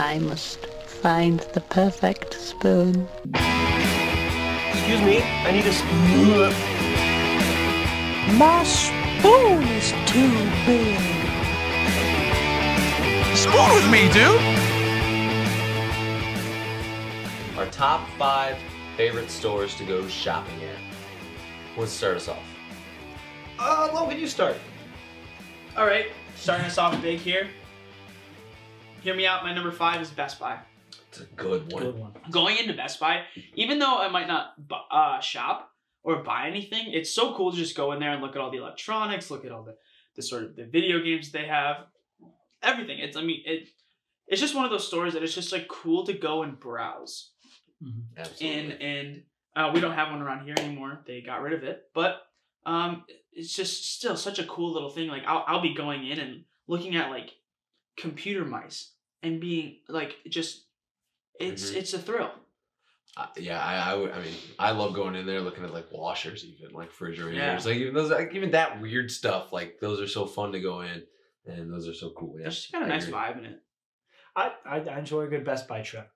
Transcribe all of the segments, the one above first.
I must find the perfect spoon. Excuse me, I need a spoon. My spoon is too big. Spoon with me, dude! Our top five favorite stores to go shopping at. Let's start us off. Uh, Logan, you start. All right, starting us off big here. Hear me out. My number five is Best Buy. It's a good one. Good one. Going into Best Buy, even though I might not uh, shop or buy anything, it's so cool to just go in there and look at all the electronics, look at all the, the sort of the video games they have, everything. It's I mean it, it's just one of those stores that it's just like cool to go and browse. Absolutely. and and uh, we don't have one around here anymore. They got rid of it, but um, it's just still such a cool little thing. Like I'll I'll be going in and looking at like computer mice and being like just it's Mhm. it's a thrill. Uh, yeah, I, I would. I mean, I love going in there looking at like washers, even like refrigerators, Yeah. like even those, like even that weird stuff. Like those are so fun to go in, and those are so cool. Yeah, There's just got a I nice vibe in it. I, I I enjoy a good Best Buy trip.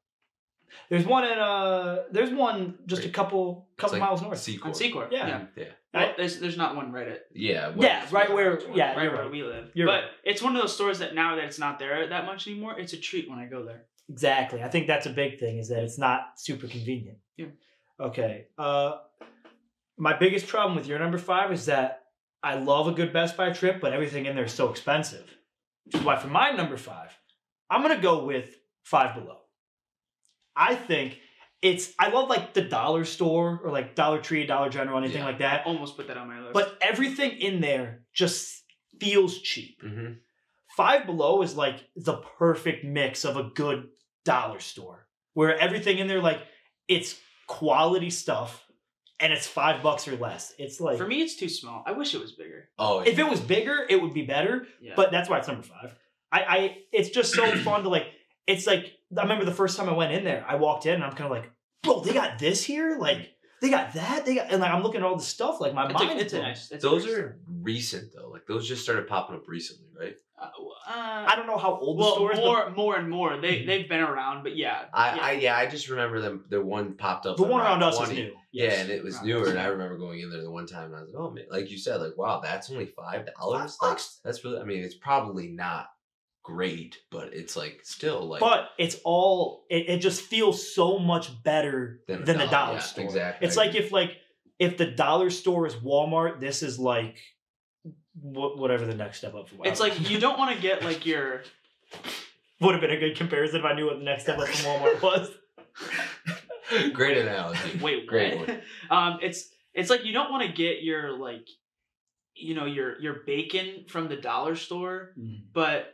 There's one in uh there's one just a couple couple like miles north. Secor. On Secor, Yeah. yeah. yeah, Well, there's there's not one right at yeah, what Yeah, right where yeah, right you're where right. we live. You're but right. it's one of those stores that now that it's not there that much anymore, it's a treat when I go there. Exactly. I think that's a big thing is that it's not super convenient. Yeah. Okay. Uh my biggest problem with your number five is that I love a good Best Buy trip, but everything in there is so expensive. Which is why for my number five, I'm gonna go with five below. I think it's I love like the dollar store or like Dollar Tree, Dollar General, anything Yeah. like that. Almost put that on my list. But everything in there just feels cheap. Mhm. Five Below is like the perfect mix of a good dollar store where everything in there, like, it's quality stuff and it's five bucks or less. It's like, for me, it's too small. I wish it was bigger. Oh, if it was bigger, it would be better, Yeah. but that's why it's number five. I, I, it's just so fun to like, it's like, I remember the first time I went in there, I walked in and I'm kind of like, bro, they got this here? Like, they got that? They got, and like, I'm looking at all the stuff, like, my it's a, mind. it's a nice. It's those a nice are recent though. Like those just started popping up recently, right? Uh, uh, I don't know how old the well, store is, but more, more and more. They they've been around, but yeah. I, yeah. I yeah, I just remember them. The one popped up. the one around Route us is 20. new. Yeah, Yes. and it was Route newer, and I remember going in there the one time, and I was like, oh man, like you said, like wow, that's only five dollars. Five Like bucks. that's really. I mean, it's probably not great, but it's like still like but it's all it, it just feels so much better Than than, a the dollar, dollar yeah, store. exactly. It's like if like if the dollar store is Walmart, this is like wh- whatever the next step up from. It's like you don't want to get like your would have been a good comparison if I knew what the next step up from Walmart was. great analogy. wait Great one. um it's it's like you don't want to get your like you know your your bacon from the dollar store, but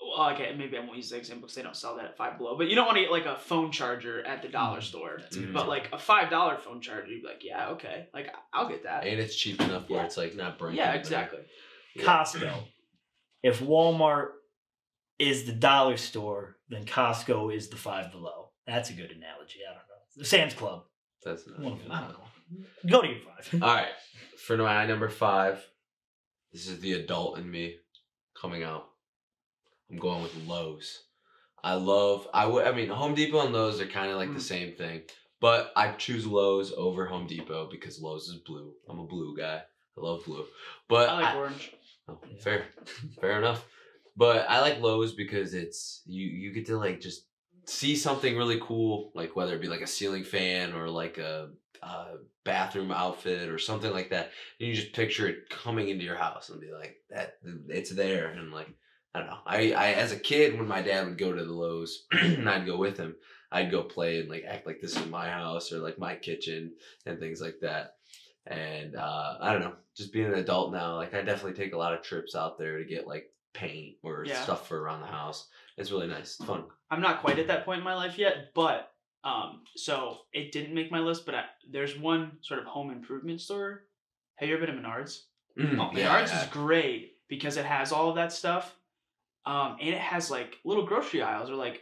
well, okay, maybe I won't use the example because they don't sell that at Five Below. But you don't want to get like a phone charger at the dollar store. Mhm. But like a five dollar phone charger, you'd be like, yeah, okay, like I'll get that. and it's cheap enough where Yeah. it's like not breaking. Yeah, but- exactly. Costco. If Walmart is the dollar store, then Costco is the five below. That's a good analogy. I don't know. The Sam's Club. That's not. One of them. I don't know. Go to your five. All right, for my number five, this is the adult in me coming out. I'm going with Lowe's. I love. I would. I mean, Home Depot and Lowe's are kind of like the Mm. same thing, but I choose Lowe's over Home Depot because Lowe's is blue. I'm a blue guy. I love blue, but I like I- orange. Oh, fair, fair enough. But I like Lowe's because it's you you get to like just see something really cool, like whether it be like a ceiling fan or like a, a bathroom outfit or something like that. And you just picture it coming into your house and be like that it's there and like I don't know. I, I as a kid when my dad would go to the Lowe's and I'd go with him, I'd go play and like act like this is my house or like my kitchen and things like that. And uh, I don't know, just being an adult now, like I definitely take a lot of trips out there to get like paint or Yeah. stuff for around the house. It's really nice. It's fun. I'm not quite at that point in my life yet, but um, so it didn't make my list. But I, there's one sort of home improvement store. Have you ever been to Menards? Mm, Oh, yeah, Menards yeah. is great because it has all of that stuff, um, and it has like little grocery aisles or like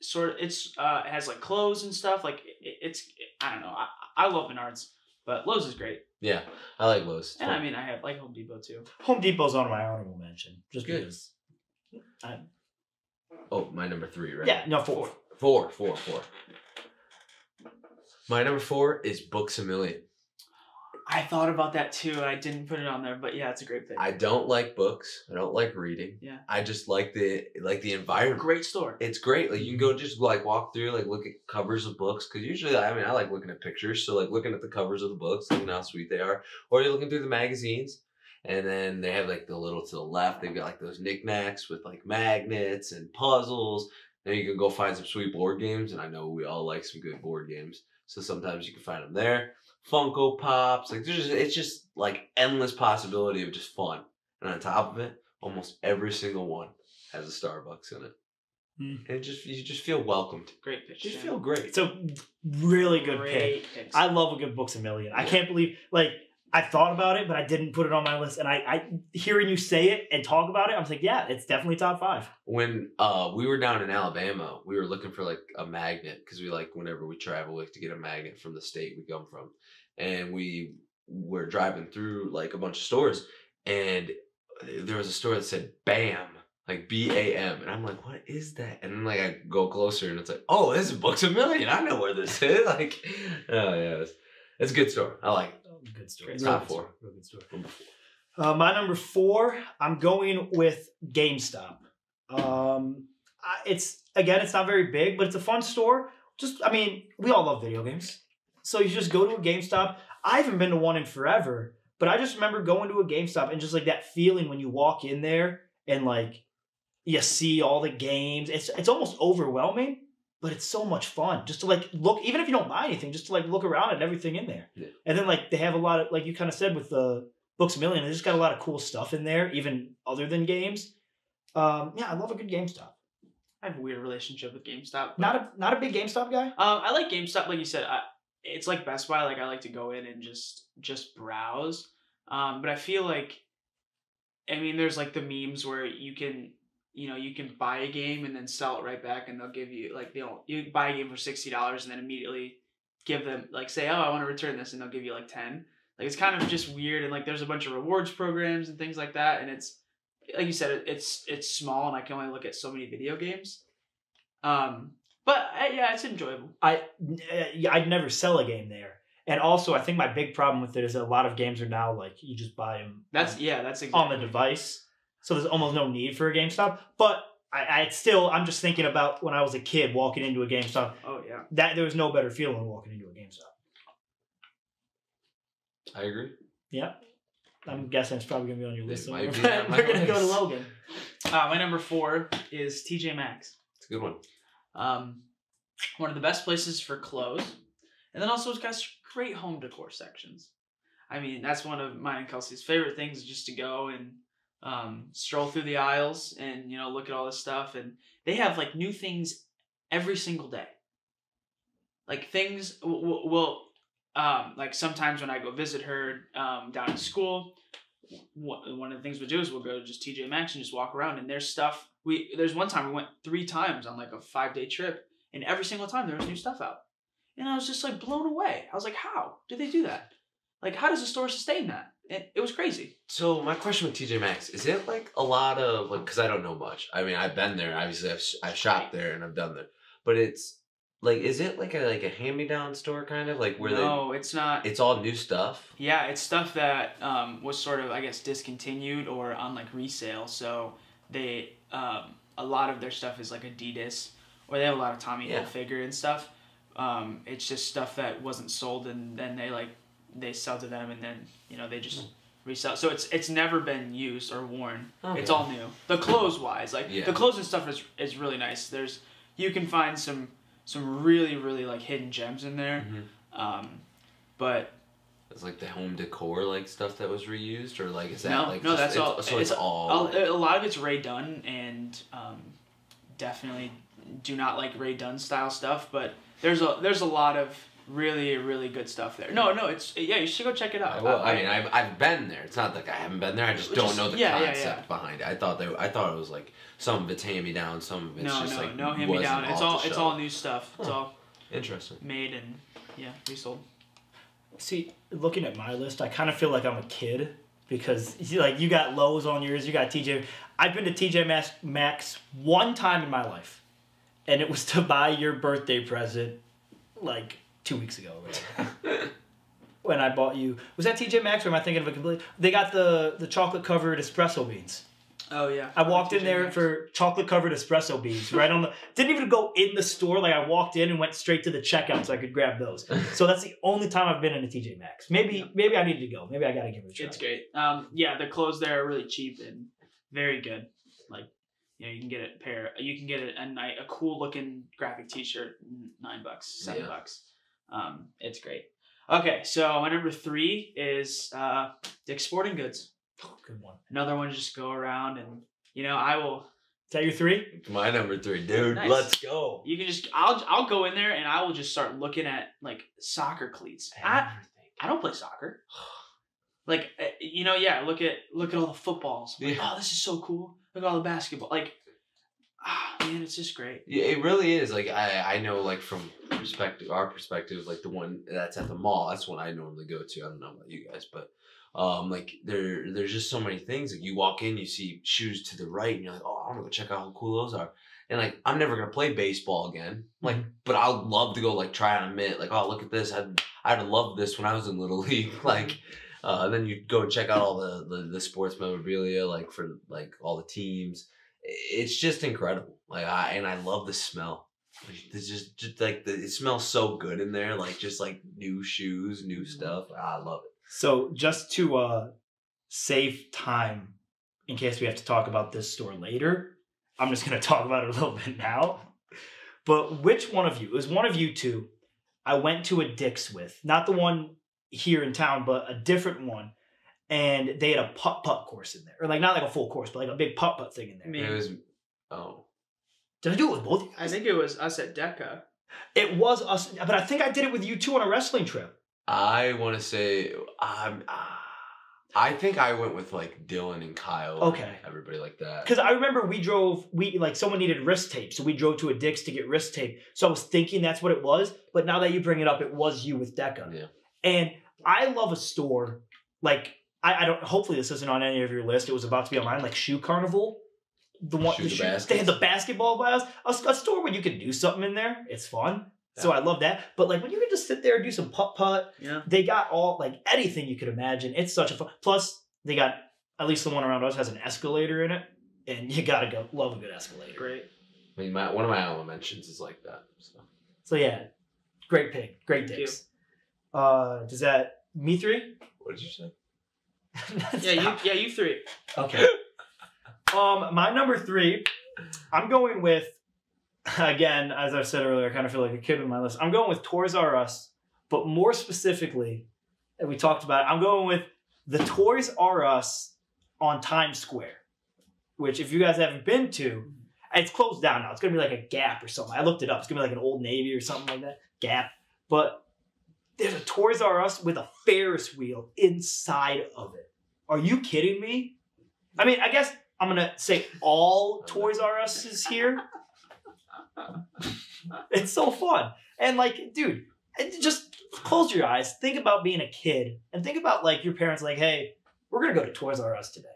sort of it's uh, it has like clothes and stuff. Like it, it's I don't know. I, I love Menards, but Lowe's is great, Yeah, I like Lowe's. And I mean I have like Home Depot too. Home Depot's on my honorable mention. Just Good. because I Oh, my number three, right? Yeah, no four. Four, four, four. My number four is Books a Million. I thought about that too. I didn't put it on there, but yeah, it's a great thing. I don't like books. I don't like reading. Yeah. I just like the like the environment. great store. It's great. Like you can go mm-hmm. just like walk through, like look at covers of books. Cause usually, I mean, I like looking at pictures. So like looking at the covers of the books, looking how sweet they are, or you're looking through the magazines. And then they have like the little to the left. They've got like those knickknacks with like magnets and puzzles. Then you can go find some sweet board games, and I know we all like some good board games. So sometimes you can find them there. Funko Pops, like there's just, it's just like endless possibility of just fun. And on top of it, almost every single one has a Starbucks in it. Mm. And just you just feel welcomed. Great pitch. Just yeah. feel great. It's a really good pick. great picks. I love a good books a million. I can't believe like I thought about it, but I didn't put it on my list. And I, I hearing you say it and talk about it, I was like, yeah, it's definitely top five. when uh we were down in Alabama, we were looking for like a magnet because we like whenever we travel, we like to get a magnet from the state we come from, and we were driving through like a bunch of stores, and there was a store that said BAM. Like B A M, and I'm like, what is that? And then like I go closer, and it's like, oh, this is Books a Million. I know where this is. Like, oh yeah, it's, it's a good store. I like it. Good story. Great. Top four. Real good story. Number four. Uh, my number four, I'm going with GameStop. Um, I, it's again, it's not very big, but it's a fun store. Just, I mean, we all love video games, so you just go to a GameStop. I haven't been to one in forever, but I just remember going to a GameStop and just like that feeling when you walk in there and like you see all the games. It's it's almost overwhelming, but it's so much fun just to like look, even if you don't buy anything, just to like look around at everything in there. Yeah. And then like they have a lot of like you kind of said with the Books a Million, they just got a lot of cool stuff in there, even other than games. Um, yeah, I love a good GameStop. I have a weird relationship with GameStop. Not a not a big GameStop guy. Um, I like GameStop, like you said. I, it's like Best Buy. Like I like to go in and just just browse. Um, but I feel like, I mean, there's like the memes where you can, you know, you can buy a game and then sell it right back, and they'll give you like they'll you buy a game for sixty dollars and then immediately give them like say, oh, I want to return this, and they'll give you like ten. Like it's kind of just weird, and like there's a bunch of rewards programs and things like that, and it's like you said, it's it's small, and I can only look at so many video games. Um, but uh, yeah, it's enjoyable. I uh, I'd never sell a game there. And also, I think my big problem with it is that a lot of games are now like you just buy them That's yeah, that's exactly on the device, so there's almost no need for a GameStop. But I, I still, I'm just thinking about when I was a kid walking into a GameStop. Oh yeah. That there was no better feeling than walking into a GameStop. I agree. Yeah, I'm guessing it's probably gonna be on your list. might somewhere. be on We're gonna go to. Logan. Uh, my number four is TJ Maxx. It's a good one. Um, one of the best places for clothes, and then also it's got great home decor sections. I mean, that's one of mine and Kelsey's favorite things, just to go and um, stroll through the aisles and you know look at all this stuff. And they have like new things every single day. Like things will, um, like sometimes when I go visit her um, down at school, one one of the things we do is we'll go to just TJ Maxx and just walk around, and there's stuff. We there's one time we went three times on like a five day trip, and every single time there was new stuff out, and I was just like blown away. I was like, how did they do that? Like, how does a store sustain that? It, it was crazy. So my question with TJ Maxx is it like a lot of like because I don't know much. I mean I've been there. Obviously I've, I've shopped there and I've done there, but it's like is it like a like a hand me down store kind of like where they no, it's not. it's all new stuff. Yeah, it's stuff that um, was sort of, I guess, discontinued or on like resale. So they, um, a lot of their stuff is like Adidas, or they have a lot of Tommy Yeah. Hilfiger and stuff. Um, it's just stuff that wasn't sold, and then they like they sell to them, and then you know they just resell. So it's it's never been used or worn. It's all new. The clothes wise, like Yeah. the clothes and stuff is is really nice. There's you can find some some really really like hidden gems in there. Mhm. Um, but It's like the home decor like stuff that was reused or like is that no, like no, just- that's it's- all. So it's, all. a- like- a lot of it's Rae Dunn, and um, definitely do not like Rae Dunn style stuff. But there's a there's a lot of really really good stuff there. No, no, it's yeah, you should go check it out. I, will, I mean, I've, I've been there. It's not like I haven't been there. I just don't Just- know the yeah, yeah, concept yeah. behind it. I thought they, I thought it was like some of it's hand me down, some of it's no, just no, like no hand me down. It's all it's shelf. all new stuff. It's Huh. all interesting. made and yeah resold. See, looking at my list, I kind of feel like I'm a kid because you- like you got Lowe's on yours, you got TJ. I've been to TJ Maxx, Maxx one time in my life, and it was to buy your birthday present, like two weeks ago. When I bought you, was that TJ Maxx or am I thinking of a complete? They got the the chocolate covered espresso beans. Oh yeah. I walked in there Maxx. for chocolate covered espresso beans right on the. Didn't even go in the store. Like I walked in and went straight to the checkout so I could grab those. So that's the only time I've been in a TJ Maxx. Maybe Yeah. maybe I need to go. Maybe I gotta give it a try. It's great. Um, yeah, the clothes there are really cheap and very good. Like, you know, you can get a pair. You can get a, a night, a cool looking graphic T-shirt, nine bucks, seven Yeah. bucks. Um, it's great. Okay, so my number three is uh, Dick's Sporting Goods. Good one. Another one, just go around and you know, I will. Is that your three? My number three, dude. Nice. Let's go. You can just, I'll, I'll go in there and I will just start looking at like soccer cleats. I, I don't play soccer. Like uh, you know, yeah. Look at look at all the footballs. Like, Yeah. oh, this is so cool. Look at all the basketball. Like, ah, man, it's just great. Yeah, it really is. Like I, I know, like from perspective, our perspective, like the one that's at the mall. That's one I normally go to. I don't know about you guys, but um, like there, there's just so many things. Like you walk in, you see shoes to the right, and you're like, oh, I want to go check out how cool those are. And like, I'm never gonna play baseball again. Like, but I'd love to go like try on a mitt. Like, oh, look at this. I'd, I'd love this when I was in little league. like. Uh, and then you go and check out all the, the, the sports memorabilia, like for like all the teams. It's just incredible. Like I and I love the smell. It's just, just like the, it smells so good in there. Like just like new shoes, new stuff. Ah, I love it. So just to uh, save time, in case we have to talk about this store later, I'm just gonna talk about it a little bit now. But which one of you? It was one of you two. I went to a Dick's with, not the one here in town, but a different one. And they had a putt putt course in there, or like not like a full course, but like a big putt putt thing in there. Me. It was oh Did I do it with both? I think it was us at Deca. it was us, but I think I did it with you two on a wrestling trip. I want to say um, ah, I think I went with like Dylan and Kyle. and Okay. everybody like that. Because I remember we drove, we like someone needed wrist tape, so we drove to a Dick's to get wrist tape. So I was thinking that's what it was, but now that you bring it up, it was you with Deca. Yeah. And I love a store like I, I don't. Hopefully this isn't on any of your list. It was about to be on mine, like Shoe Carnival. The one Shoe the the shoe, they had the basketball glass. A, a store where you can do something in there. It's fun. So I love that. But like when you can just sit there and do some putt putt, Yeah. they got all like anything you could imagine. It's such a fun. Plus, they got at least the one around us has an escalator in it, and you gotta go love a good escalator. Great. I mean, my one of my alma mentions is like that. So So yeah, great pick, great Thank you. Uh, does that me three? what did you say? Yeah, you yeah you three. Okay. um, my number three, I'm going with. Again, as I said earlier, I kind of feel like a kid with my list. I'm going with Toys R Us, but more specifically, and we talked about, it, I'm going with the Toys R Us on Times Square, which if you guys haven't been to, it's closed down now. It's gonna be like a Gap or something. I looked it up. It's gonna be like an Old Navy or something like that. Gap, but there's a Toys R Us with a Ferris wheel inside of it. Are you kidding me? I mean, I guess I'm gonna say all Toys R Us is here. It's so fun. And like, dude, just close your eyes. Think about being a kid and think about like your parents like, hey, we're gonna go to Toys R Us today.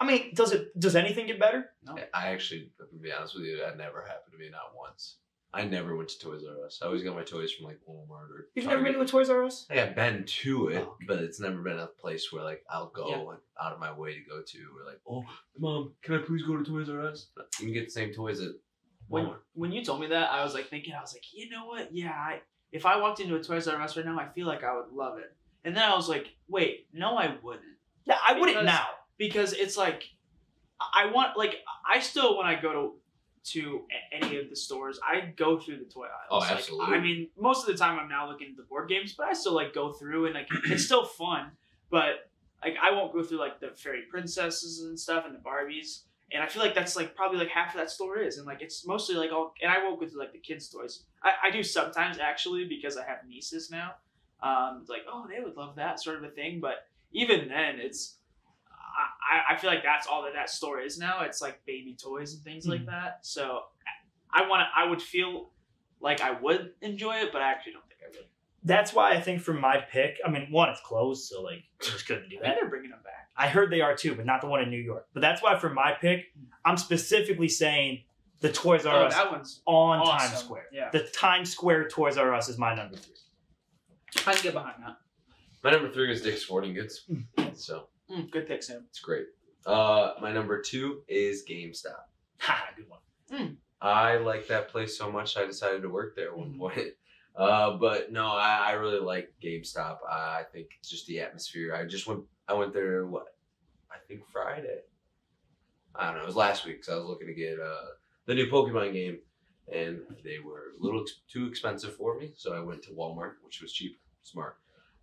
I mean, does it does anything get better? No. I actually, to be honest with you, that never happened to me not once. I never went to Toys R Us. I always got my toys from like Walmart or. You've never been to a Toys R Us? Like, I've been to oh, it, Oh, okay. but it's never been a place where like I'll go Yeah. like, out of my way to go to. Or like, oh, mom, can I please go to Toys R Us? You can get the same toys at When Walmart. when you told me that, I was like thinking, I was like, you know what? Yeah, I, if I walked into a Toys R Us right now, I feel like I would love it. And then I was like, wait, no, I wouldn't. Yeah, I wouldn't now. because it's like I want like I still when I go to to any of the stores, I go through the toy aisles. Oh, Like, absolutely. I mean, most of the time I'm now looking at the board games, but I still like go through and like it's still fun, but like I won't go through like the fairy princesses and stuff and the Barbies. And I feel like that's like probably like half of that store is, and like it's mostly like all. And I won't go through like the kids' toys. I, I do sometimes actually because I have nieces now. Um, it's like oh they would love that sort of a thing, but even then it's I, I feel like that's all that that store is now. It's like baby toys and things like hmm. that. So I want to. I would feel like I would enjoy it, but I actually don't think I would. that's why I think for my pick, I mean, one, it's closed, so like I just couldn't do I think that. they're bringing them back. I heard they are too, but not the one in New York. But that's why for my pick, hmm. I'm specifically saying the Toys R Oh, Us that one's on awesome. Times Square. Yeah, The Times Square Toys R Us is my number three. I can get behind that. My number three is Dick's Sporting Goods. Hmm. So Mm, good pick, Sam. it's great. Uh, my number two is GameStop. Ha, good one. I like that place so much I decided to work there at one Mhm. point. Uh, but no, I, I really like GameStop. I, I think it's just the atmosphere. I just went I went there what I think Friday. I don't know. It was last week because I was looking to get uh, the new Pokemon game, and they were a little ex- too expensive for me. So I went to Walmart, which was cheap, smart.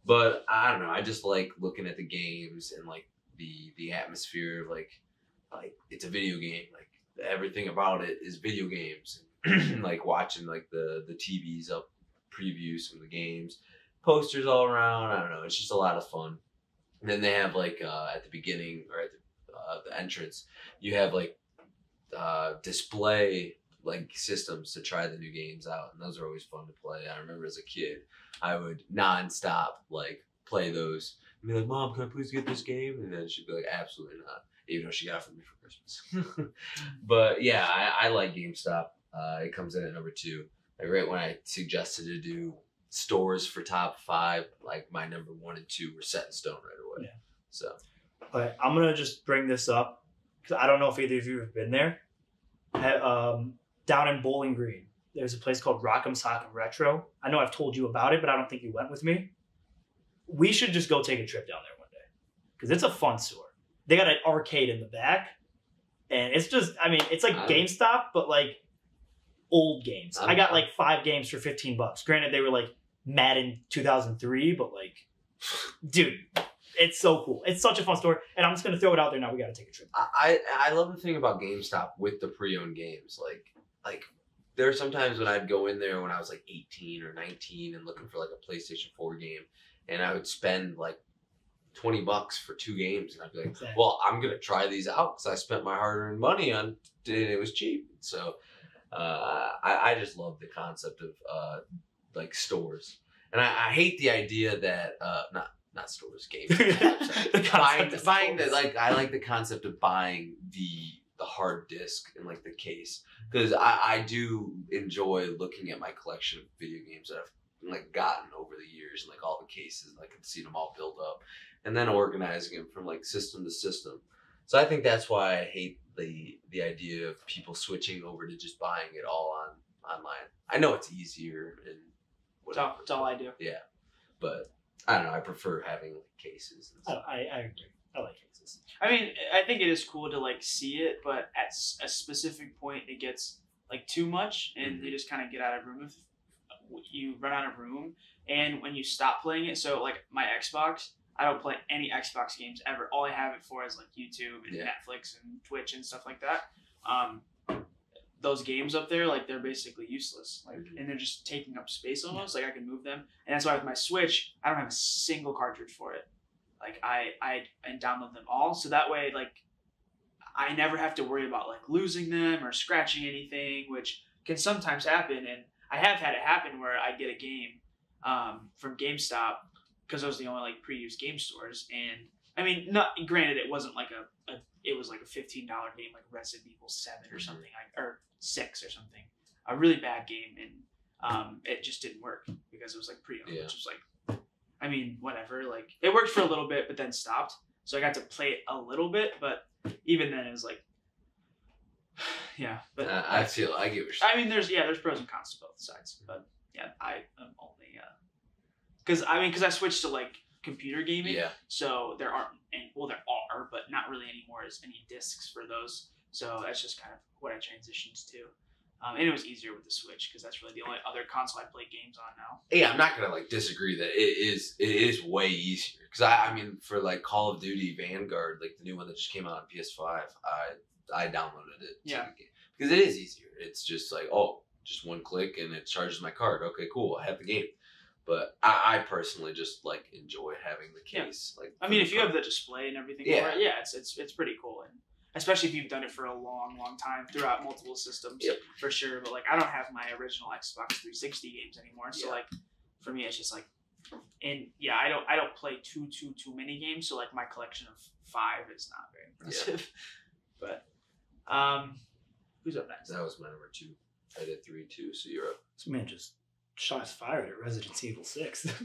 But I don't know. I just like looking at the games and like the the atmosphere. Like like it's a video game. Like everything about it is video games. like watching like the the TVs up previews from the games, posters all around. I don't know. It's just a lot of fun. And then they have like uh, at the beginning or at the, uh, the entrance, you have like uh, display like systems to try the new games out, and those are always fun to play. I remember as a kid, I would nonstop like play those. And be like, "Mom, can I please get this game?" And then she'd be like, "Absolutely not," even though she got it for me for Christmas. but yeah, I, I like GameStop. Uh, it comes in at number two. Like right when I suggested to do stores for top five, like my number one and two were set in stone right away. Yeah. So But I'm gonna just bring this up because I don't know if either of you have been there. Um, down in Bowling Green, there's a place called Rock'em Sock'em Retro. I know I've told you about it, but I don't think you went with me. We should just go take a trip down there one day because it's a fun store. They got an arcade in the back, and it's just I mean it's like GameStop, but like old games. i I'm- got like five games for 15 bucks. Granted, they were like Madden 2003, but like, dude, it's so cool. It's such a fun store, and I'm just gonna throw it out there now. We got to take a trip. I, I I love the thing about GameStop with the pre-owned games. Like like there are sometimes when I'd go in there when I was like 18 or 19 and looking for like a PlayStation 4 game, and I would spend like 20 bucks for two games, and I'd be like, Exactly. well, I'm gonna try these out because I spent my hard-earned money on and it was cheap. So uh, I I just love the concept of uh, like stores, and I, I hate the idea that uh, not not stores games. The buying buying the like I like the concept of buying the the hard disk and like the case because I, I do enjoy looking at my collection of video games that I've like gotten over the years and like all the cases and I can see them all build up and then organizing them from like system to system. So I think that's why I hate the the idea of people switching over to just buying it all on online. I know it's easier and whatever, that's all I do. Yeah, but I don't know. I prefer having like cases. And I, stuff. I, I agree. I like I mean, I think it is cool to like see it, but at a specific point, it gets like too much, and Mm-hmm. they just kind of get out of room. If you run out of room, and when you stop playing it, so like my Xbox, I don't play any Xbox games ever. All I have it for is like YouTube and Yeah. Netflix and Twitch and stuff like that. Um, those games up there, like they're basically useless. Like, Mhm. and they're just taking up space almost. Like I can move them, and that's why with my Switch, I don't have a single cartridge for it like I I and download them all. So that way like I never have to worry about like losing them or scratching anything which can sometimes happen. And I have had it happen where I get a game um, from GameStop because those are the only like pre-used game stores. And I mean not granted it wasn't like a, a it was like a $15 game like Resident Evil 7 or something like or 6 or something. A really bad game and um, it just didn't work because it was like pre-owned Yeah. which was like I mean, whatever. Like it worked for a little bit, but then stopped. So I got to play it a little bit, but even then, it was like, yeah. But Uh, I feel I get what. I mean, there's yeah, there's pros and cons to both sides. But yeah, I am only because I mean, because I switched to like computer gaming, Yeah. so there aren't any. Well, there are, but not really anymore. Is any discs for those? So that's just kind of what I transitioned to. Um, and it was easier with the Switch because that's really the only other console I play games on now. yeah, I'm not gonna like disagree that it is it is way easier because I I mean for like Call of Duty Vanguard like the new one that just came out on PS5 I I downloaded it to Yeah. the game. because it is easier it's just like oh just one click and it charges my card okay cool I have the game but I, I personally just like enjoy having the Yeah. case like I mean, if you have the display and everything, Yeah. yeah, it's it's it's pretty cool, and especially if you've done it for a long, long time throughout multiple systems, Yep. for sure. But like, I don't have my original Xbox 360 games anymore, so Yeah. like, for me, it's just like, and yeah, I don't I don't play too too too many games, so like my collection of five is not very impressive. But um, who's up next? That was my number two. I did three, two, so you're up. This man just shots fired at Resident Evil Six.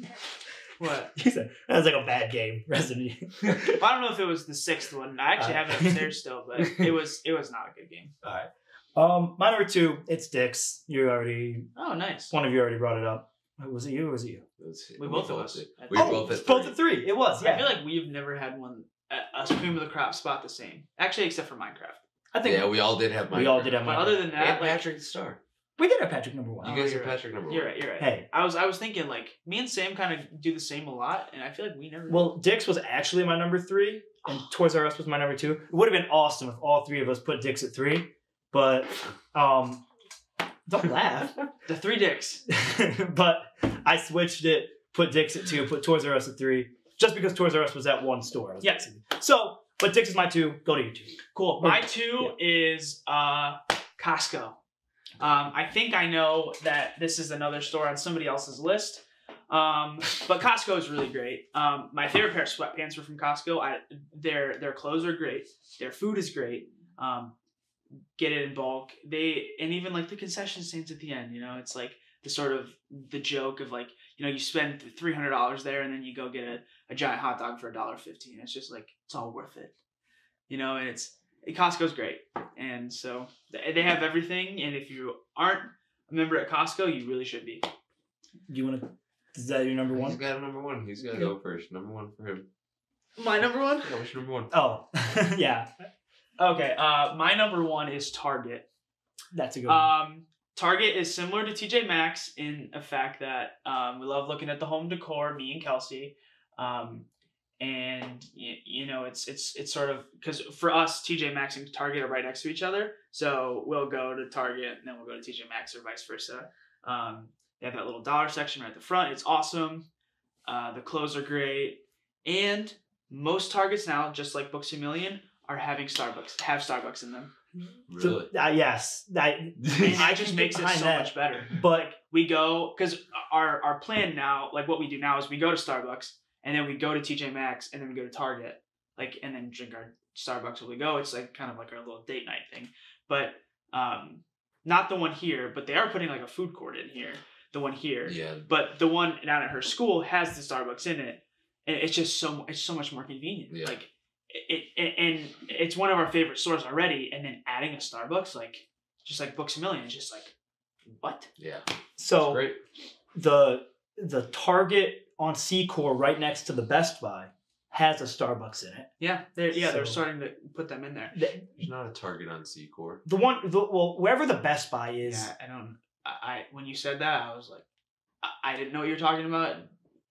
What? he said that was like a bad game, Resident Evil. I don't know if it was the sixth one. I actually have it upstairs still, but it was it was not a good game. All right. Um, my number two, it's Dick's. You already, Oh, nice. one of you already brought it up. Was it you or was it you? Let's see. We both of us. did. We think. both it's at both three. at three. It was. Yeah. I feel like we've never had one a, a cream of the crop spot the same. Actually, except for Minecraft. I think Yeah, we all did have. we all did have. But other than And that, like, Patrick the Star. We did have Patrick number one. Oh, You guys you're are right. Patrick number one. you're right. You're right. Hey, I was I was thinking like me and Sam kind of do the same a lot, and I feel like we never. well, Dick's was actually my number three, and Toys R Us was my number two. It would have been awesome if all three of us put Dick's at three, but um, don't laugh. the three dicks. but I switched it, put Dick's at two, put Toys R Us at three, just because Toys R Us was at one store. Yeah. So, but Dick's is my two. Go to you two. Cool. My two is uh Costco. Um, I think I know that this is another store on somebody else's list. Um, but Costco is really great. Um, my favorite pair of sweatpants were from Costco. I their their clothes are great. Their food is great. Um, get it in bulk. They and even like the concession stands at the end. You know, it's like the sort of the joke of like you know you spend three hundred dollars there and then you go get a, a giant hot dog for a dollar fifteen. It's just like it's all worth it. You know, and it's Costco's great, and so they they have everything. And if you aren't a member at Costco, you really should be. Do you want to? Is that your number one? He's got a number one. He's got to go first. Number one for him. My number one. Yeah, what's your number one? Oh, yeah, Okay, uh, my number one is Target. that's a good one. Um, Target is similar to TJ Maxx in a fact that um, we love looking at the home decor. Me and Kelsey, um, and you, you know it's it's it's sort of because for us TJ Maxx and Target are right next to each other, so we'll go to Target and then we'll go to TJ Maxx or vice versa. Um, they have that little dollar section right at the front. It's awesome. Uh, the clothes are great, and most Targets now, just like Books a Million, are having Starbucks have Starbucks in them. Really? Uh, yes, That I, just makes it so that. much better. but We go because our our plan now, like what we do now, is we go to Starbucks and then we go to TJ Maxx and then we go to Target, like and then drink our Starbucks when we go. It's like kind of like our little date night thing, but um, not the one here. But they are putting like a food court in here. The one here, yeah. but the one down at her school has the Starbucks in it, and it's just so it's so much more convenient. Yeah. Like it, it and it's one of our favorite stores already, and then adding a Starbucks like just like Books a Million, is just like what? Yeah. so Great. the the Target on Secor right next to the Best Buy has a Starbucks in it. Yeah, they're yeah they're starting to put them in there. The, There's not a Target on Secor. the one, the, well, wherever the Best Buy is, Yeah, I don't. I, I when you said that, I was like, I, I didn't know what you're talking about,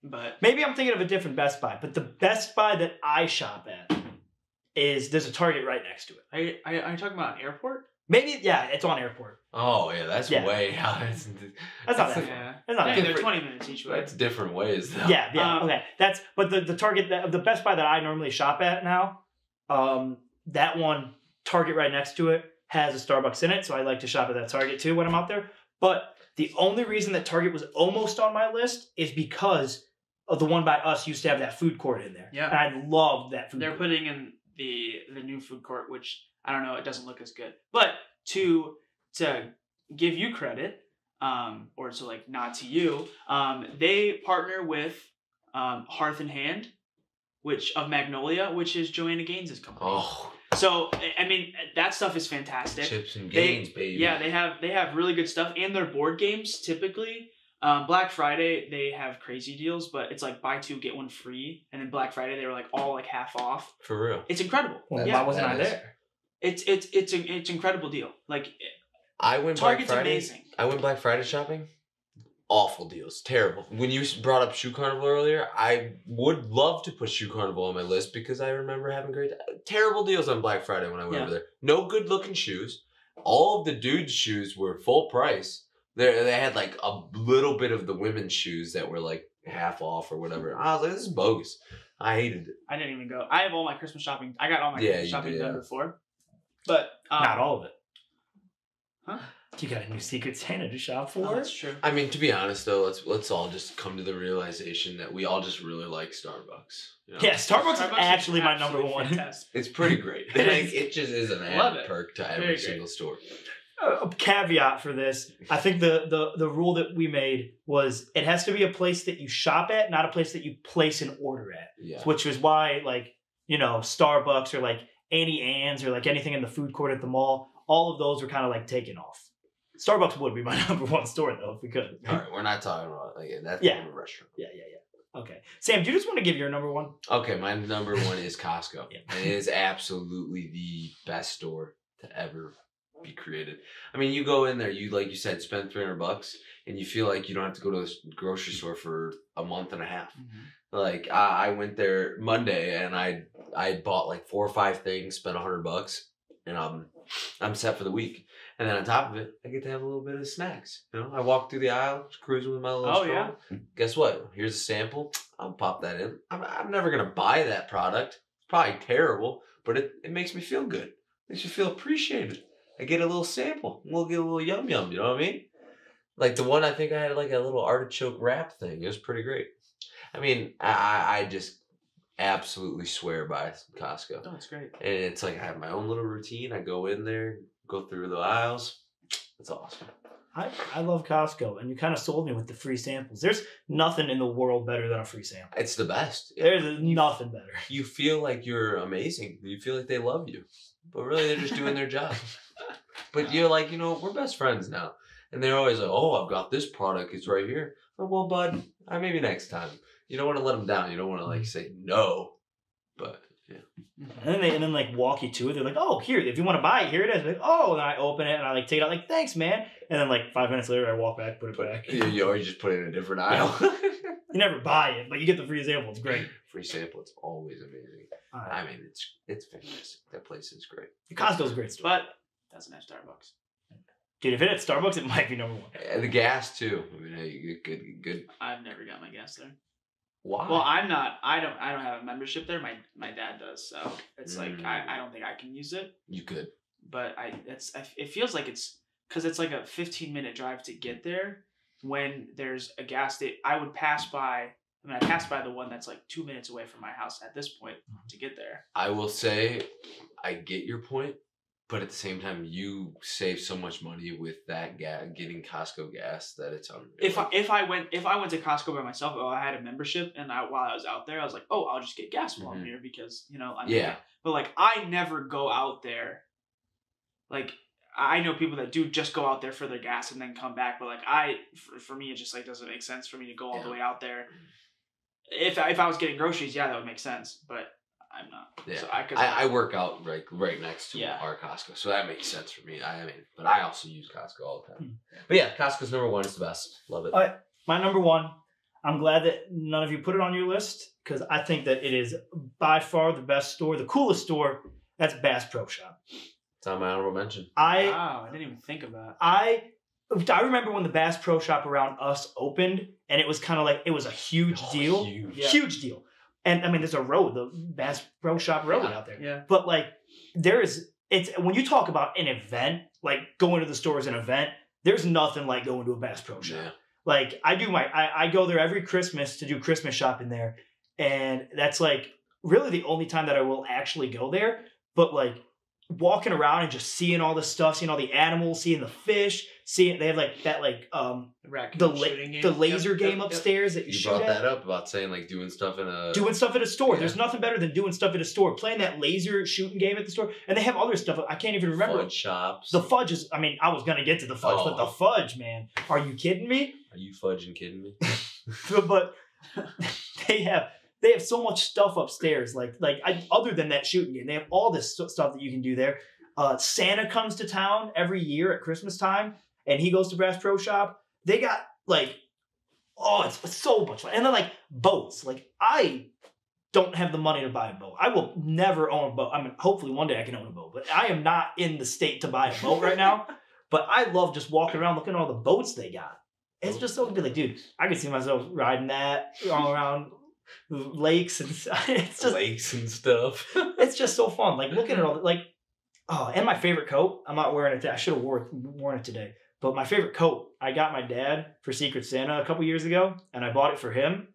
but maybe I'm thinking of a different Best Buy, but the Best Buy that I shop at is there's a Target right next to it. I, I are you talking about an airport? Maybe, yeah, it's on airport. Oh yeah, that's Yeah. way out. That's, That's not that far. Yeah, It's not yeah, that they're different. twenty minutes each way. That's different ways though. Yeah, yeah, Um, okay. That's but the the Target that, the Best Buy that I normally shop at now, um, that one Target right next to it has a Starbucks in it, so I like to shop at that Target too when I'm out there. But the only reason that Target was almost on my list is because of the one by us used to have that food court in there. Yeah. and I loved that food. They're court. putting in the the new food court, which I don't know, it doesn't look as good. But to to give you credit, um, or to like nod to you, um, they partner with um, Hearth and Hand, which of Magnolia, which is Joanna Gaines' company. Oh, So I- I mean that stuff is fantastic. chips and They- baby. Yeah, they have they have really good stuff, and their board games typically. Um, Black Friday they have crazy deals, but it's like buy two get one free, and then Black Friday they were like all like half off. for real. It's incredible. Well, yeah, why wasn't I there? It's it's it's a, it's incredible deal. Like I went Black Target's Friday. amazing. I went Black Friday shopping. Awful deals, terrible. When you brought up Shoe Carnival earlier, I would love to put Shoe Carnival on my list because I remember having great, terrible deals on Black Friday when I went Yeah. over there. No good looking shoes. All of the dudes' shoes were full price. They they had like a little bit of the women's shoes that were like half off or whatever. I was like, this is bogus. I hated it. I didn't even go. I have all my Christmas shopping. I got all my Yeah, Christmas shopping do, done yeah. before, but um, Not all of it. Huh? Do you got a new Secret Santa to shop for? Oh, that's true. I mean, to be honest though, let's let's all just come to the realization that we all just really like Starbucks. you know? yeah, Starbucks, is Starbucks actually my number one. fantastic. It's pretty great. It like, it just is an added perk to Very every great. single store. a caveat for this. I think the, the the rule that we made was it has to be a place that you shop at, not a place that you place an order at. Yeah. Which was why, like, you know, Starbucks or like Auntie Anne's or like anything in the food court at the mall, all of those were kind of like taken off. Starbucks would be my number one store though, if we could. All right, we're not talking about like that's Yeah. restaurant. Yeah, yeah, yeah. Okay. Sam, do you just want to give your number one? Okay, my number one is Costco. Yeah. And it is absolutely the best store to ever be created. I mean, you go in there, you like you said, spend three hundred bucks, and you feel like you don't have to go to the grocery store for a month and a half. Mm-hmm. Like I, I went there Monday and I I bought like four or five things, spent a hundred bucks, and I'm I'm set for the week. And then on top of it, I get to have a little bit of snacks. You know, I walk through the aisle, cruising with my little Oh, stroller. Guess what? Here's a sample. I'll pop that in. I'm, I'm never gonna buy that product. It's probably terrible, but it, it makes me feel good. makes you feel appreciated. I get a little sample. We'll get a little yum yum. You know what I mean? Like the one I think I had like a little artichoke wrap thing. It was pretty great. I mean, I I I just absolutely swear by Costco. Oh, it's great. And it's like I have my own little routine. I go in there, go through the aisles. It's awesome. I, I love Costco, and you kind of sold me with the free samples. There's nothing in the world better than a free sample. It's the best. There's nothing better. You feel like you're amazing. You feel like they love you, but really they're just doing their job. But you're like, you know, we're best friends now, and they're always like, "Oh, I've got this product. It's right here." Oh, well, bud, uh, maybe next time. You don't want to let them down. You don't want to like say no, but yeah. And then they and then like walk you to it. They're like, oh, here, if you want to buy it, here it is. Like, oh, and I open it and I like take it out, like, thanks, man. And then like five minutes later, I walk back, put it back. You, you always just put it in a different aisle. You never buy it, but you get the free sample. It's great. Free sample. It's always amazing. All right. I mean, it's it's fantastic. That place is great. The Costco's a great store. But doesn't have Starbucks. Dude, if it had Starbucks, it might be number one. And the gas too. I mean, hey, you get good, good. I've never got my gas there. Why? Well, I'm not. I don't. I don't have a membership there. My my dad does. So it's like Mm. I, I don't think I can use it. you could. But I it's I, it feels like it's because it's like a 15 minute drive to get there. When there's a gas station, I would pass by. I mean, I passed by the one that's like two minutes away from my house at this point to get there. I will say, I get your point, but at the same time, you save so much money with that gas, getting Costco gas that it's unreal. If I, if I went if I went to Costco by myself, oh, I had a membership, and I, while I was out there, I was like, oh, I'll just get gas while I'm Mhm. here because you know I'm yeah, But like I never go out there. Like I know people that do just go out there for their gas and then come back, but like I, for, for me, it just like doesn't make sense for me to go all the way out there. If if I was getting groceries, yeah, that would make sense, but I'm not. Yeah. So I, I, I work out right right next to Yeah. our Costco, so that makes sense for me. I mean, but I also use Costco all the time. Hmm. But yeah, Costco's number one. is the best. Love it. All right. My number one, I'm glad that none of you put it on your list because I think that it is by far the best store, the coolest store. That's Bass Pro Shop. It's on my honorable mention. I wow, I didn't even think of that. I I remember when the Bass Pro Shop around us opened, and it was kind of like it was a huge Oh, deal, huge. Yeah. huge deal. And I mean, there's a road, the Bass Pro Shop Road Yeah. out there. Yeah. But like, there is it's when you talk about an event, like going to the store is an event. There's nothing like going to a Bass Pro Shop. Yeah. Like I do my I, I go there every Christmas to do Christmas shopping there. And that's like really the only time that I will actually go there. But like walking around and just seeing all this stuff, seeing all the animals, seeing the fish, seeing they have like that like um The raccoon the la- game. the laser Yep, game yep, yep. upstairs that you, You shoot brought at. that up about saying like doing stuff in a Doing stuff at a store. Yeah. There's nothing better than doing stuff at a store. Playing that laser shooting game at the store. And they have other stuff. I can't even remember. fudge shops. The fudge is I mean, I was gonna get to the fudge, but the Oh. fudge, man. Are you kidding me? Are you fudging kidding me? but they have they have so much stuff upstairs. Like like I, other than that shooting game, they have all this stu- stuff that you can do there. Uh, Santa comes to town every year at Christmas time, and he goes to Bass Pro Shop. They got like oh, it's, it's so much fun. And then like boats. Like I don't have the money to buy a boat. I will never own a boat. I mean, hopefully one day I can own a boat, but I am not in the state to buy a boat right now. But I love just walking around looking at all the boats they got. It's just so good. Like, dude, I could see myself riding that all around lakes and it's just Lakes and stuff. it's just so fun. Like looking at all like oh, and my favorite coat. I'm not wearing it. Today. I should have wore worn it today. But my favorite coat, I got my dad for Secret Santa a couple years ago, and I bought it for him,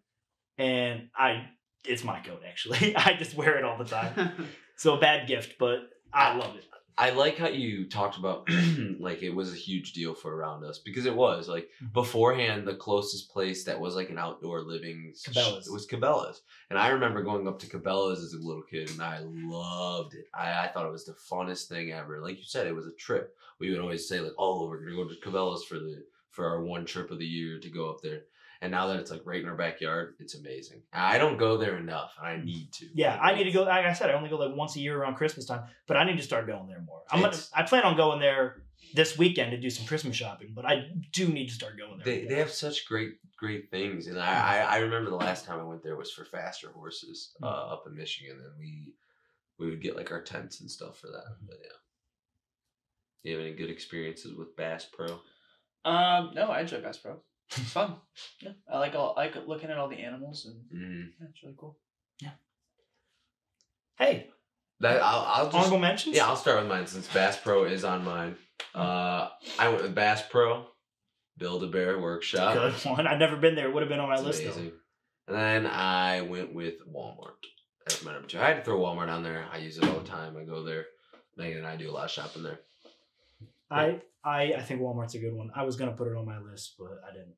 and I it's my coat actually. I just wear it all the time. So a bad gift, but I love it. I like how you talked about like it was a huge deal for around us because it was like Mhm. beforehand the closest place that was like an outdoor living sh- Cabela's. was Cabela's. And I remember going up to Cabela's as a little kid and I loved it. I, I thought it was the funnest thing ever. Like you said it was a trip. We would always say like oh we're gonna go to Cabela's for the for our one trip of the year to go up there and now that it's like right in our backyard it's amazing I don't go there enough and I need to Yeah, I need to go. Like I said, I only go like once a year around Christmas time, but I need to start going there more. I'm gonna. I plan on going there this weekend to do some Christmas shopping, but I do need to start going there. They, they have such great great things, and I, I I remember the last time I went there was for faster horses uh, up in Michigan, and we we would get like our tents and stuff for that. But yeah, you have any good experiences with Bass Pro? um, no, I enjoy Bass Pro. It's fun. Yeah, I like all. I like looking at all the animals, and Mm. yeah, it's really cool. Yeah. Hey, That I'll, I'll just honorable mentions. yeah I'll start with mine since Bass Pro is on mine. Uh, I went with Bass Pro, Build a Bear Workshop. good one. I've never been there. Would have been on my It's list amazing. And then I went with Walmart as my number two. I had to throw Walmart on there. I use it all the time. I go there. Megan and I do a lot of shopping there. Though. I, I, I think Walmart's a good one. I was gonna put it on my list, but I didn't.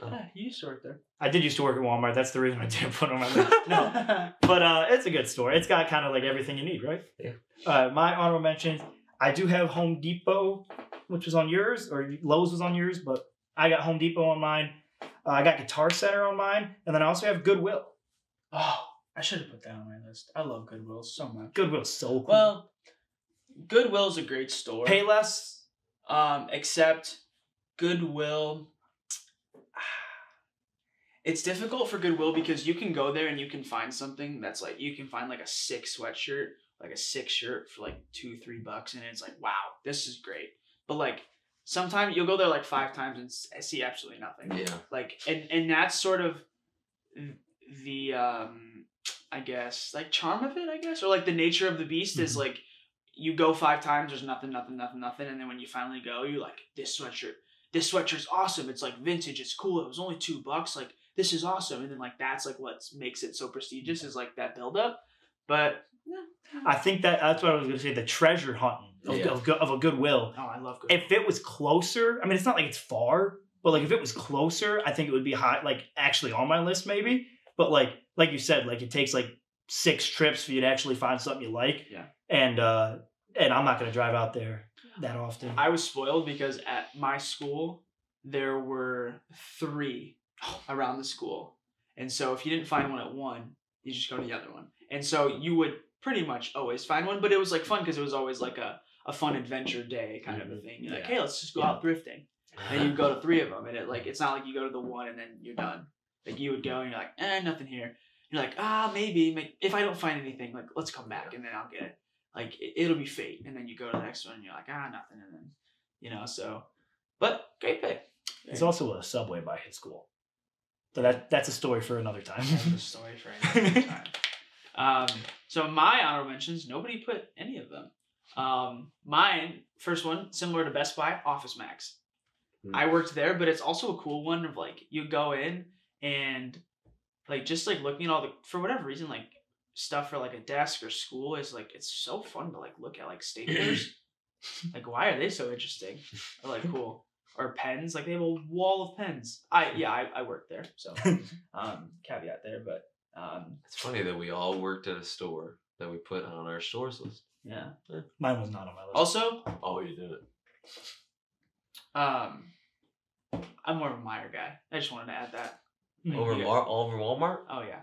Oh. Yeah, you used to work there. I did used to work at Walmart. That's the reason I didn't put it on my list. No, but uh, it's a good store. It's got kind of like everything you need, right? Yeah. Uh, my honorable mentions. I do have Home Depot, which was on yours, or Lowe's was on yours, but I got Home Depot on mine. Uh, I got Guitar Center on mine, and then I also have Goodwill. Oh, I should have put that on my list. I love Goodwill so much. Goodwill's so cool. Well, Goodwill's a great store. pay less. Um, except Goodwill. It's difficult for Goodwill because you can go there and you can find something that's like you can find like a sick sweatshirt, like a sick shirt for like two, three bucks, and it's like, wow, this is great. But like sometimes you'll go there like five times and see absolutely nothing. Yeah. Like and and that's sort of the um I guess like charm of it, I guess, or like the nature of the beast is Mhm. like you go five times, there's nothing, nothing, nothing, nothing, and then when you finally go, you're like, this sweatshirt, this sweatshirt's awesome. It's like vintage, it's cool. It was only two bucks. Like this is awesome, and then like that's like what makes it so prestigious is like that build up. But I think that that's what I was going to say. The treasure hunting of, Yeah. of, of a Goodwill. oh, I love Goodwill. If it was closer, I mean, it's not like it's far, but like if it was closer, I think it would be high, like actually on my list maybe. But like like you said, like it takes like six trips for you to actually find something you like. Yeah. And uh and I'm not gonna drive out there that often. I was spoiled because at my school there were three around the school, and so if you didn't find one at one, you just go to the other one, and so you would pretty much always find one. But it was like fun because it was always like a a fun adventure day kind of a thing. You're like, hey, let's just go out thrifting, and you go to three of them, and it like it's not like you go to the one and then you're done. Like you would go and you're like, eh, nothing here. You're like, ah, maybe, may- if I don't find anything, like let's come back and then I'll get it. Like it, it'll be fate, and then you go to the next one and you're like, ah, nothing, and then you know. So, but great pick. There's also a subway by his school. So that that's a story for another time. That's a story for another time. Um, so my honorable mentions, nobody put any of them. Um, mine, first one, similar to Best Buy, Office Max. Hmm. I worked there, but it's also a cool one of like you go in and like just like looking at all the for whatever reason like stuff for like a desk or school is like it's so fun to like look at like staplers. like why are they so interesting? Or like cool. Or pens, like they have a wall of pens. I yeah, I, I worked there, so um caveat there, but um It's funny that we all worked at a store that we put on our stores list. yeah. Mine was not on my list. Also, Oh, you did it. um I'm more of a Meijer guy. I just wanted to add that. Over Mar- over Walmart? Oh yeah.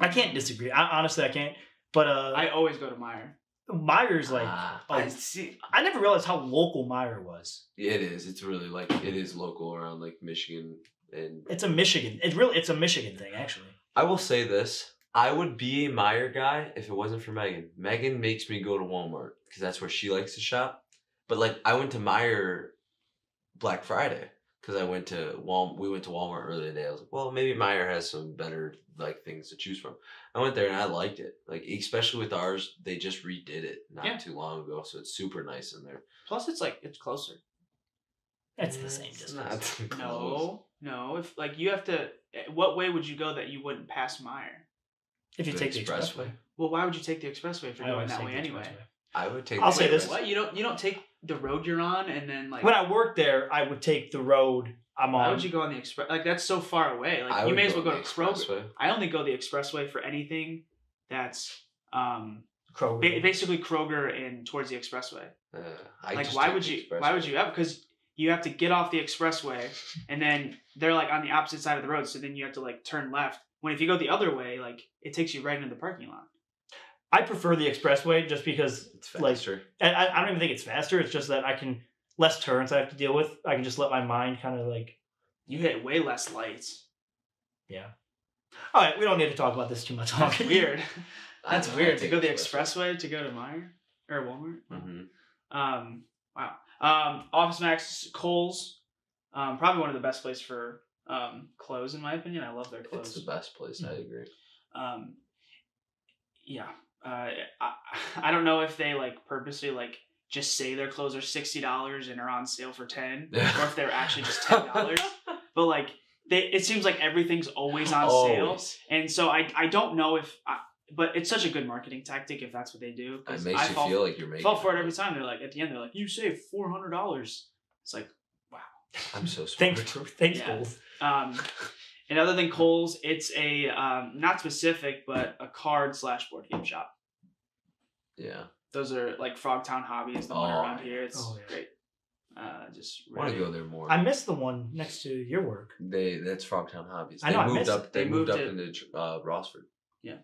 I can't disagree. I, honestly, I can't. But uh, I always go to Meijer. Meijer's like oh, I see. I never realized how local Meijer was. It is. It's really like it is local around like Michigan and It's a Michigan. It really it's a Michigan thing actually. I will say this. I would be a Meijer guy if it wasn't for Megan. Megan makes me go to Walmart because that's where she likes to shop. But like I went to Meijer Black Friday because I went to Wal. We went to Walmart earlier today. I was like, well, maybe Meijer has some better like things to choose from. I went there and I liked it. Like especially with ours, they just redid it not Yeah. too long ago, so it's super nice in there. Plus, it's like it's closer. It's the same It's distance. not close. No, no. If like you have to, eh, what way would you go that you wouldn't pass Meijer? If you The take the expressway. expressway, Well, why would you take the expressway if you're I going that way anyway? expressway. I would take. I'll the say this. What you don't you don't take the road you're on and then like When I worked there, I would take the road I'm on. why would you go on the express? Like that's so far away. Like I you may as well go to the Kroger. expressway. I only go the expressway for anything that's um Kroger. ba- basically Kroger and towards the expressway. Uh, I like just why would the you why would you have because you have to get off the expressway and then they're like on the opposite side of the road so then you have to like turn left when if you go the other way like it takes you right into the parking lot I prefer the expressway just because It's like faster. and I, I don't even think it's faster. It's just that I can less turns I have to deal with. I can just let my mind kind of like. you hit way less lights Yeah. All right, we don't need to talk about this too much that's weird that's I- I weird to go the expressway to go to Meijer or Walmart Mhm. um wow um Office Max Kohl's um probably one of the best places for um clothes in my opinion I love their clothes. It's clothes the best place. I agree. um yeah uh I, I don't know if they like purposely like just say their clothes are sixty dollars and are on sale for ten or if they're actually just ten dollars but like they it seems like everything's always on sale and so i i don't know if I, but it's such a good marketing tactic if that's what they do It makes I you fall, feel like you're making. fall for it every time they're like at the end they're like you save four hundred dollars it's like wow. I'm so smart. Thanks, thanks, Yeah. Gold. um and other than Kohl's, it's a um, not specific, but a card slash board game shop. Yeah. Those are like Frogtown Hobby is the one Oh, around here. It's Oh, yeah. great. Uh, just I want to really- go there more. I missed the one next to your work. They that's Frogtown Hobbies. I They know, I moved missed up. it. They, They moved, moved up into uh, Rossford. Yeah.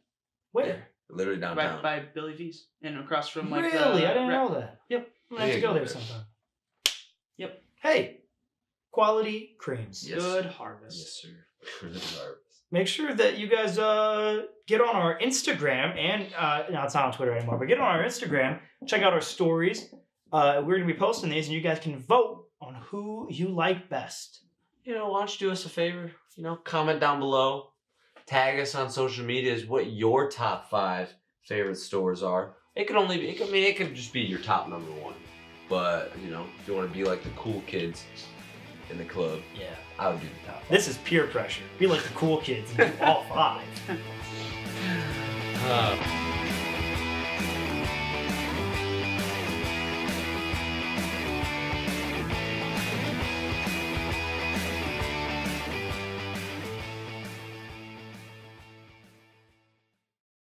Where? Literally by, downtown. by Billy V's and across from like really? the I didn't re- know that. Yep. I'm gonna have to Yeah, go go there there. sometime. Yep. Hey, quality creams. Yes. Good harvest. Yes, sir. Good harvest. Make sure that you guys uh, get on our Instagram and uh, no, it's not on Twitter anymore, but get on our Instagram. Check out our stories. Uh, we're gonna be posting these, and you guys can vote on who you like best. You know, why don't you do us a favor? You know, comment down below. Tag us on social medias what your top five favorite stores are. It could only be. It could, I mean, it could just be your top number one. But you know, if you want to be like the cool kids in the club, Yeah. I would do the top. Five. This is peer pressure. Be like the cool kids and do all five. Uh,